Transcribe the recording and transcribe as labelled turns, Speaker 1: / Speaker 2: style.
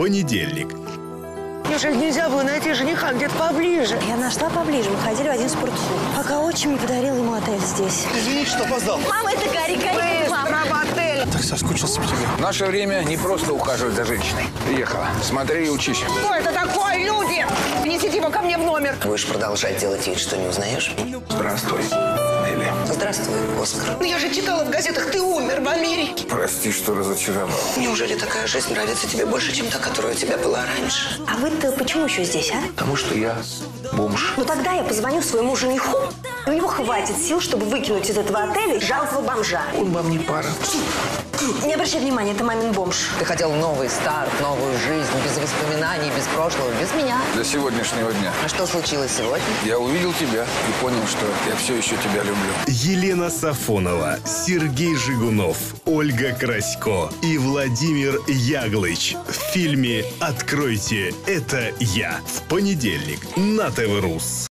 Speaker 1: понедельник.
Speaker 2: Неужели нельзя было найти жениха где-то поближе?
Speaker 3: Я нашла поближе. Мы ходили в один спортклуб. Пока отчим не подарил ему отель здесь.
Speaker 4: Извините, что опоздал.
Speaker 3: Мама, это Гарри, Гарри, мама.
Speaker 2: В отель!
Speaker 4: Так соскучился по тебе.
Speaker 5: В наше время не просто ухаживать за женщиной. Приехала. Смотри и учись.
Speaker 2: Кто это такой, люди? Несите его ко мне в номер.
Speaker 6: Будешь продолжать делать вид, что не узнаешь?
Speaker 5: Здравствуй, Нелли.
Speaker 6: Здравствуй, Оскар.
Speaker 2: Ну, Я же читала в газетах, ты умер в Америке.
Speaker 5: Прости, что разочаровал.
Speaker 6: Неужели такая жизнь нравится тебе больше, чем та, которая у тебя была раньше?
Speaker 3: А вы-то почему еще здесь, а?
Speaker 5: Потому что я бомж.
Speaker 3: Ну тогда я позвоню своему жениху. У него хватит сил, чтобы выкинуть из этого отеля жалкого бомжа.
Speaker 5: Он вам не пара.
Speaker 3: Не обращай внимания, это мамин бомж.
Speaker 6: Ты хотел новый старт, новую жизнь, без воспоминаний, без прошлого, без меня.
Speaker 5: До сегодняшнего дня.
Speaker 6: А что случилось сегодня?
Speaker 5: Я увидел тебя и понял, что я все еще тебя люблю.
Speaker 1: Елена Сафонова, Сергей Жигунов, Ольга Красько и Владимир Яглыч в фильме «Откройте, это я» в понедельник на ТВ Рус.